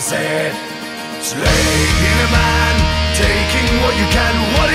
sunset. Slaying a man, taking what you can.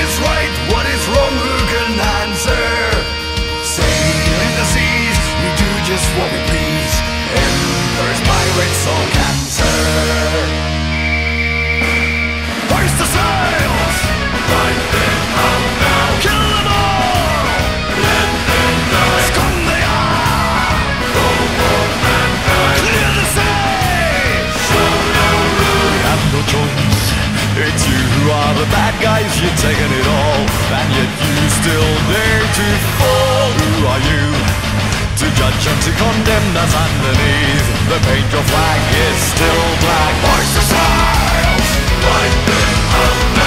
you've taken it all, and yet you still dare to fall. Who are you to judge and to condemn? us underneath the paint. Your flag is still black. Voices wild, lightning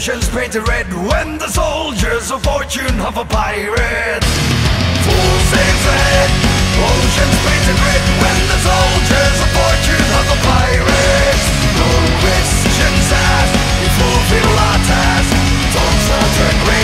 oceans painted red When the soldiers of fortune have a pirate. Fool saves the Oceans painted red When the soldiers of fortune have a pirate. No questions asked You fulfill our task. Thoughts are turned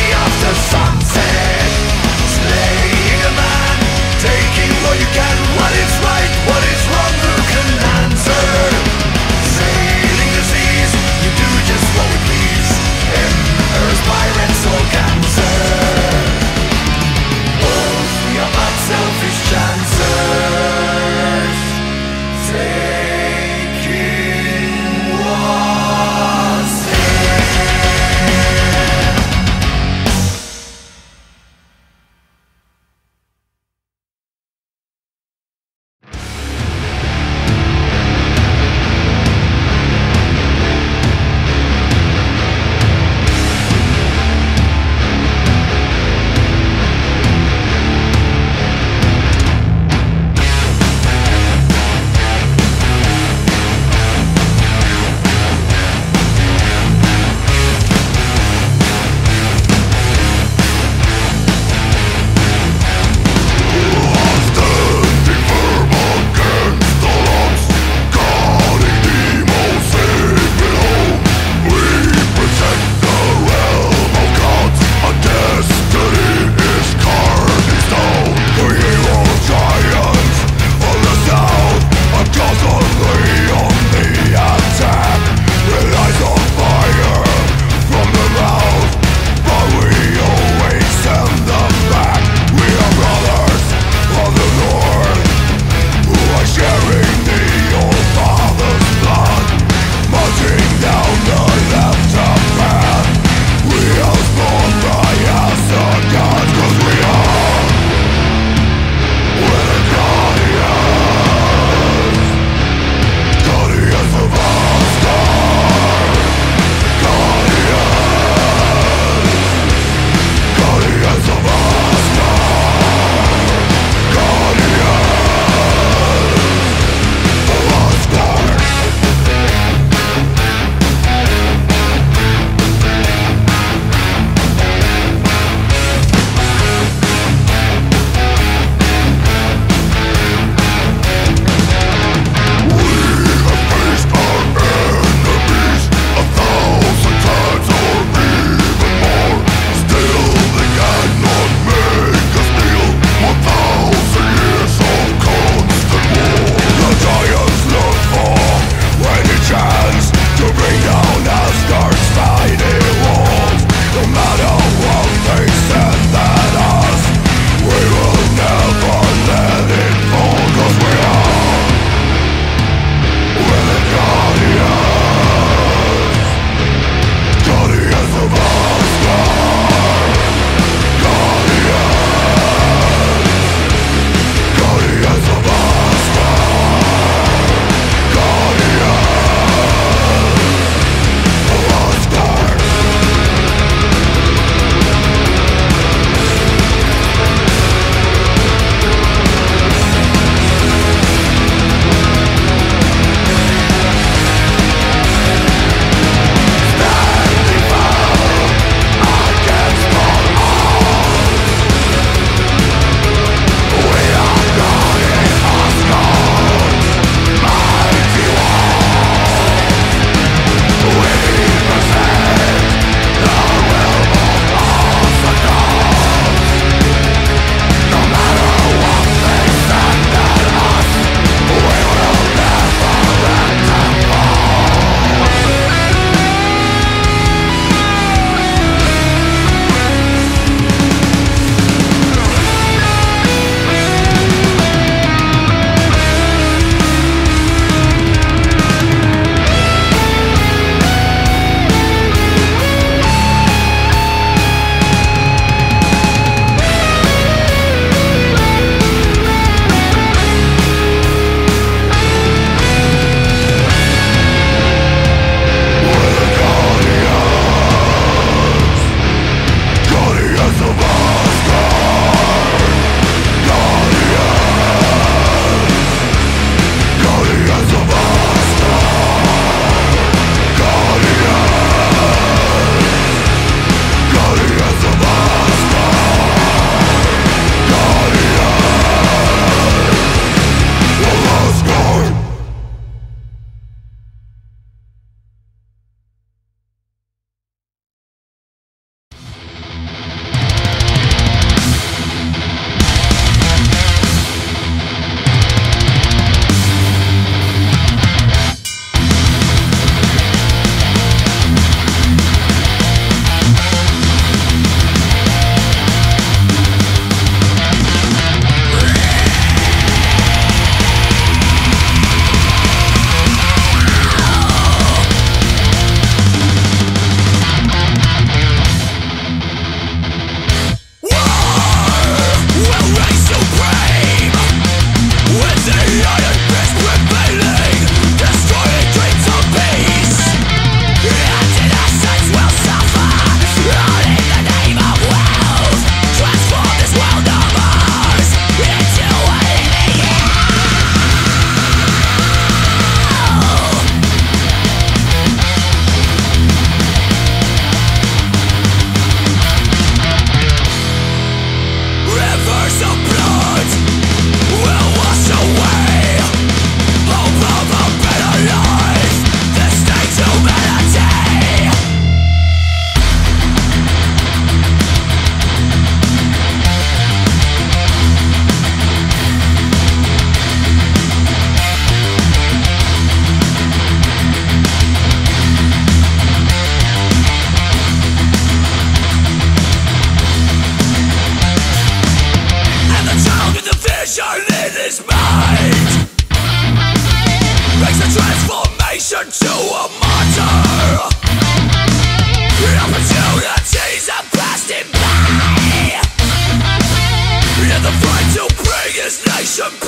nation.